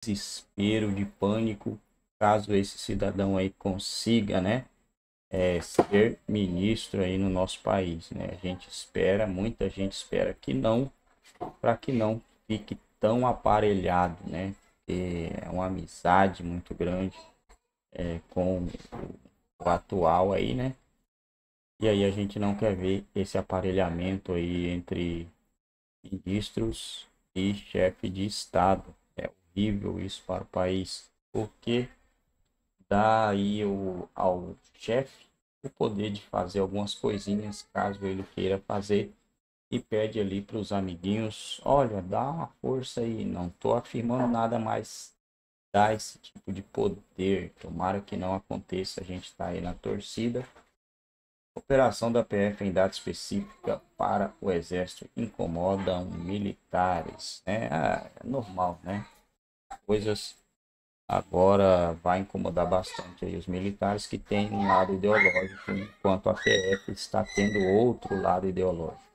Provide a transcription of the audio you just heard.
desespero, de pânico, caso esse cidadão aí consiga, né, é, ser ministro aí no nosso país, né? A gente espera, muita gente espera que não, para que não fique tão aparelhado, né? É uma amizade muito grande é, com o atual aí, né? E aí a gente não quer ver esse aparelhamento aí entre ministros e chefe de Estado. Horrível isso para o país, porque dá aí o, ao chefe o poder de fazer algumas coisinhas, caso ele queira fazer, e pede ali para os amiguinhos, olha, dá uma força aí, não estou afirmando nada, mas dá esse tipo de poder, tomara que não aconteça, a gente está aí na torcida, Operação da PF em data específica para o Exército incomodam militares. Né? Ah, é normal, né? Coisas agora vai incomodar bastante aí os militares que têm um lado ideológico, enquanto a PF está tendo outro lado ideológico.